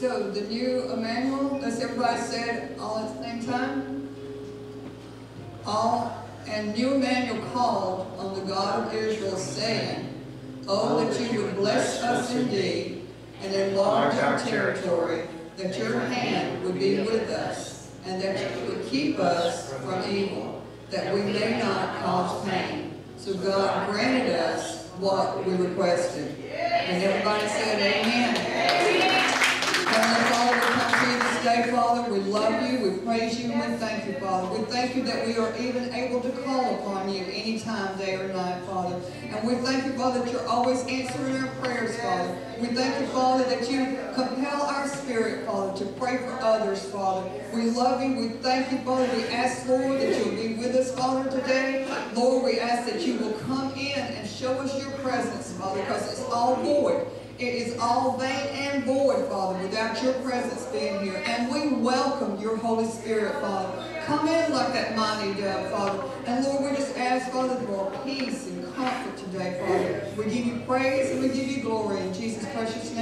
So the new Emmanuel, let's everybody say it all at the same time. All, and new Emmanuel called on the God of Israel, saying, Oh, oh that you would bless us indeed, and enlarge our territory, that your hand would be with us, and that you would keep us from evil, that we may not cause pain. So God granted us what we requested. And everybody said amen. To you this day, Father. We love you, we praise you, and we thank you, Father. We thank you that we are even able to call upon you anytime, day or night, Father. And we thank you, Father, that you're always answering our prayers, Father. We thank you, Father, that you compel our spirit, Father, to pray for others, Father. We love you. We thank you, Father. We ask, Lord, that you'll be with us, Father, today. Lord, we ask that you will come in and show us your presence, Father, because it's all void. It is all vain and void, Father, without your presence being here. And we welcome your Holy Spirit, Father. Come in like that mighty dove, Father. And Lord, we just ask, Father, for peace and comfort today, Father. We give you praise and we give you glory. In Jesus' precious name.